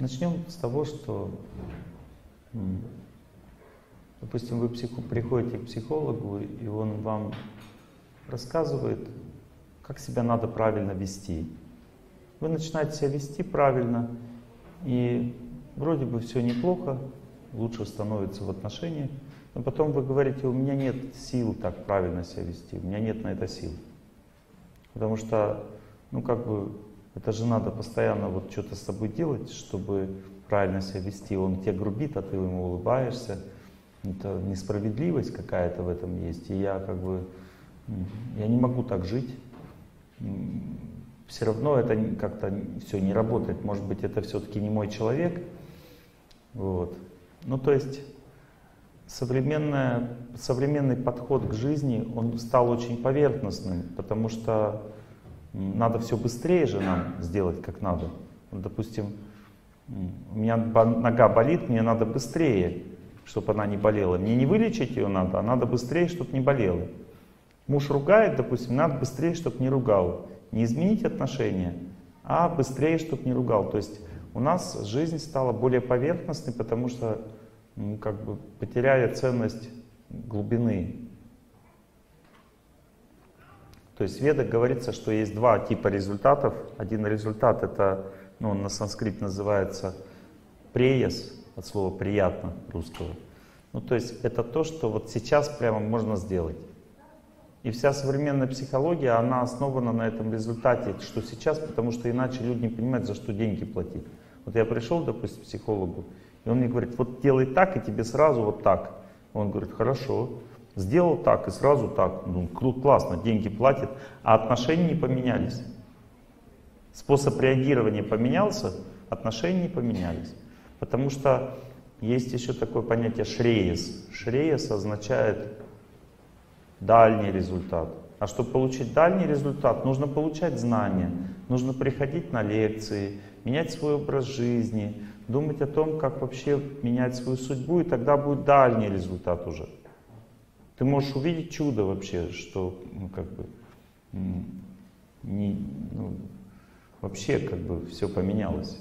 Начнем с того, что, допустим, вы психо, приходите к психологу, и он вам рассказывает, как себя надо правильно вести. Вы начинаете себя вести правильно, и вроде бы все неплохо, лучше становится в отношениях, но потом вы говорите, у меня нет сил так правильно себя вести, у меня нет на это сил. Потому что, ну как бы, это же надо постоянно вот что-то с собой делать, чтобы правильно себя вести. Он тебе грубит, а ты ему улыбаешься. Это несправедливость какая-то в этом есть. И я как бы, я не могу так жить. Все равно это как-то все не работает. Может быть, это все-таки не мой человек. Вот. Ну, то есть, современная, современный подход к жизни, он стал очень поверхностным, потому что надо все быстрее же нам сделать, как надо. Допустим, у меня нога болит, мне надо быстрее, чтобы она не болела. Мне не вылечить ее надо, а надо быстрее, чтобы не болела. Муж ругает, допустим, надо быстрее, чтобы не ругал. Не изменить отношения, а быстрее, чтобы не ругал. То есть у нас жизнь стала более поверхностной, потому что ну, как бы потеряли ценность глубины. То есть в ведах говорится, что есть два типа результатов. Один результат это, ну, на санскрите называется преяс, от слова приятно русского. Ну, то есть это то, что вот сейчас прямо можно сделать. И вся современная психология, она основана на этом результате, что сейчас, потому что иначе люди не понимают, за что деньги платить. Вот я пришел, допустим, к психологу, и он мне говорит, вот делай так, и тебе сразу вот так. Он говорит, хорошо. Сделал так и сразу так. Ну, круто, классно, деньги платит, а отношения не поменялись. Способ реагирования поменялся, отношения не поменялись. Потому что есть еще такое понятие шреес. Шреес означает дальний результат. А чтобы получить дальний результат, нужно получать знания, нужно приходить на лекции, менять свой образ жизни, думать о том, как вообще менять свою судьбу, и тогда будет дальний результат уже. Ты можешь увидеть чудо вообще, что ну, как бы не, ну, вообще как бы все поменялось.